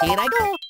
Here I go.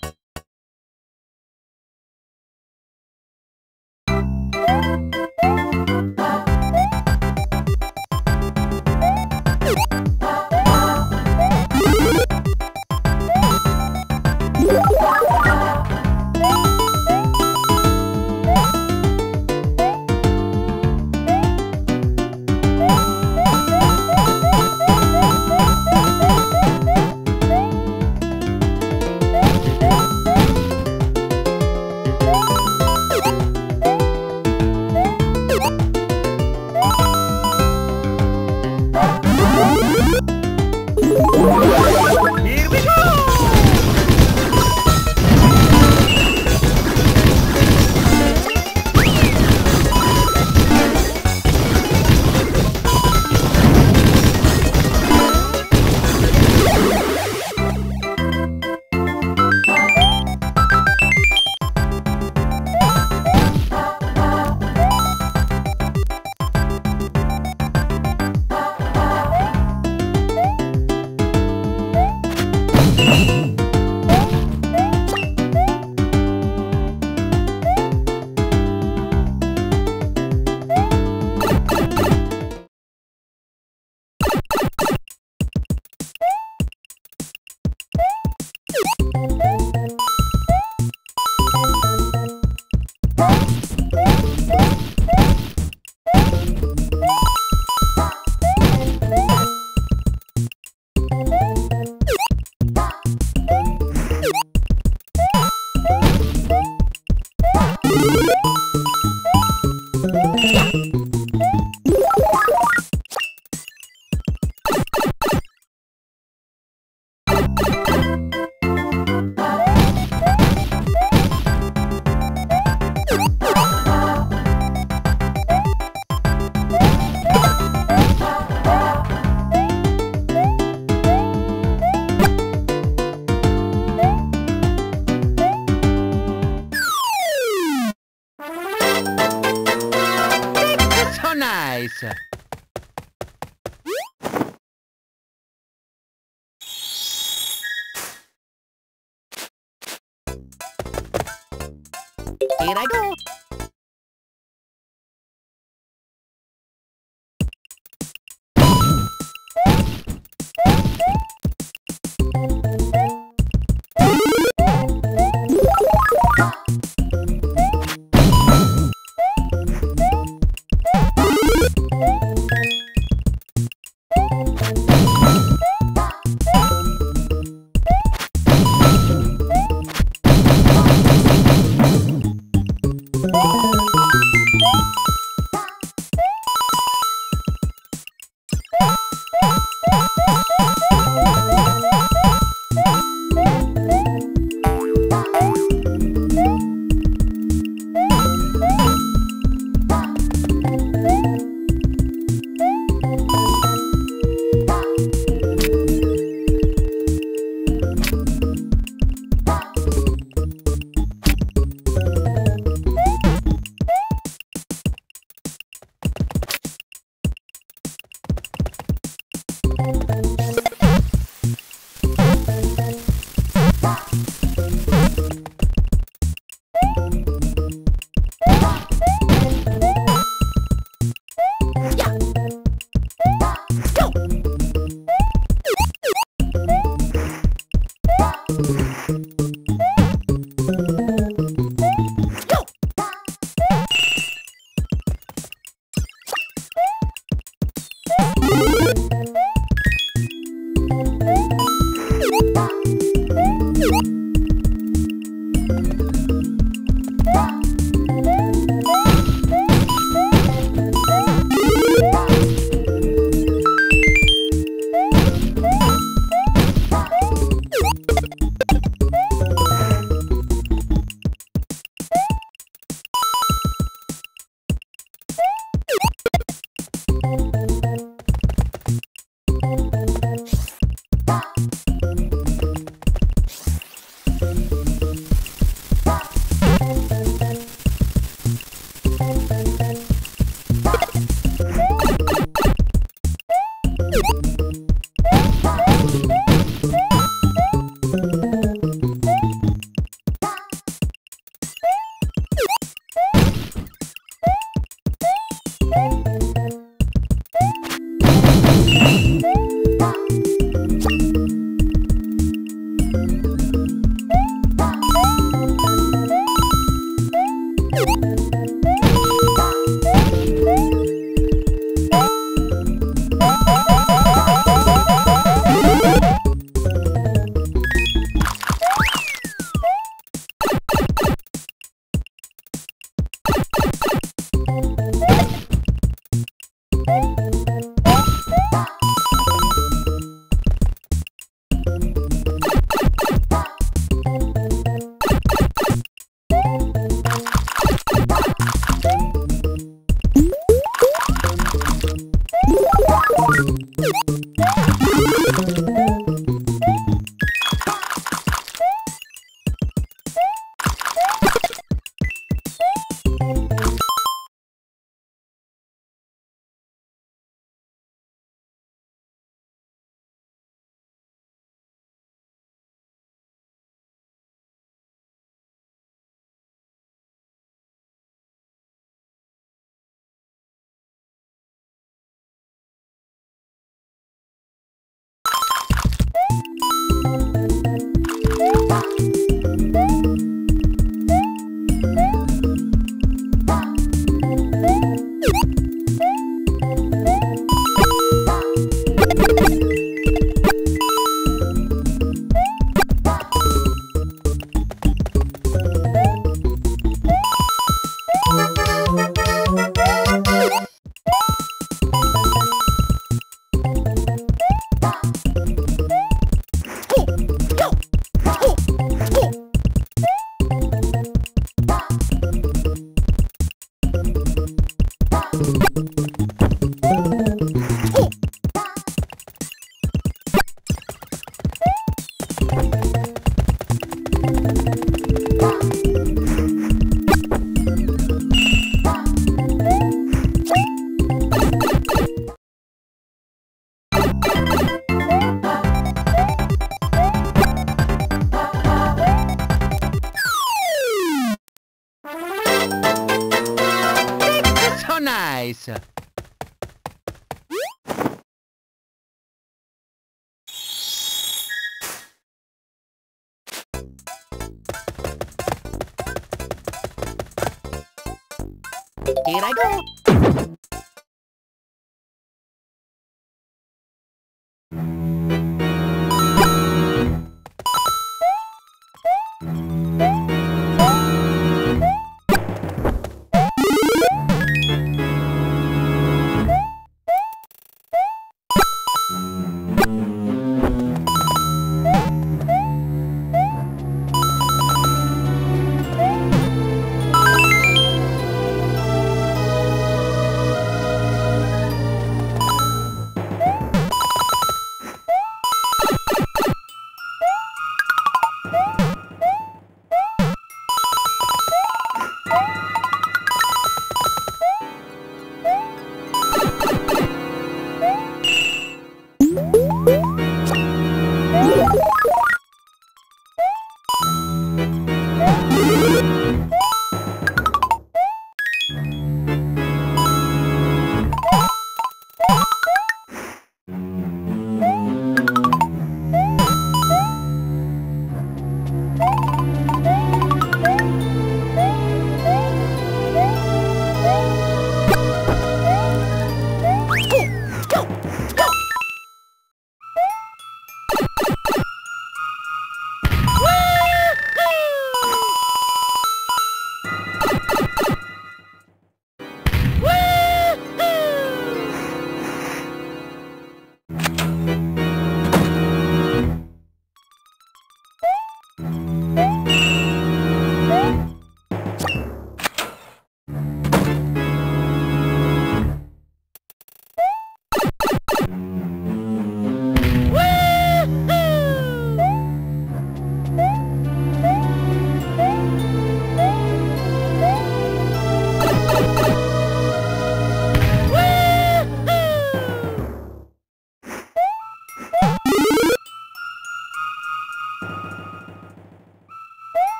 Nice. Here I go. バンバンバンバン! Nice. Here I go.